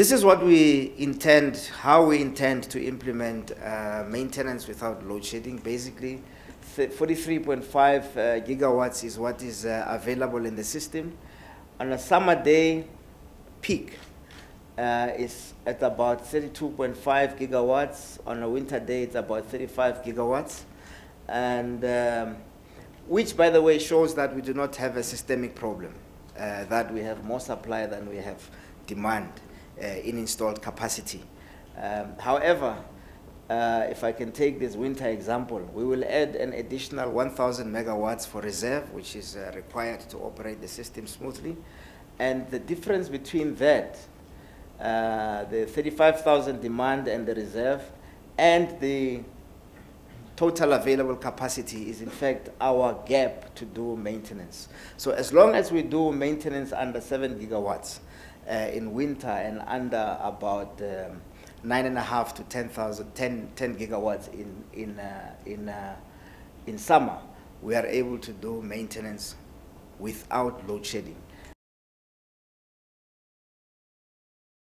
This is what we intend, how we intend to implement uh, maintenance without load shedding. Basically, 43.5 uh, gigawatts is what is uh, available in the system. On a summer day, peak uh, is at about 32.5 gigawatts. On a winter day, it's about 35 gigawatts. And um, which, by the way, shows that we do not have a systemic problem, uh, that we have more supply than we have demand in installed capacity. Um, however, uh, if I can take this winter example, we will add an additional 1,000 megawatts for reserve, which is uh, required to operate the system smoothly. And the difference between that, uh, the 35,000 demand and the reserve, and the total available capacity is in fact our gap to do maintenance. So as long as we do maintenance under 7 gigawatts uh, in winter and under about um, nine and a half to 10,000, 10, 10 gigawatts in, in, uh, in, uh, in summer, we are able to do maintenance without load shedding.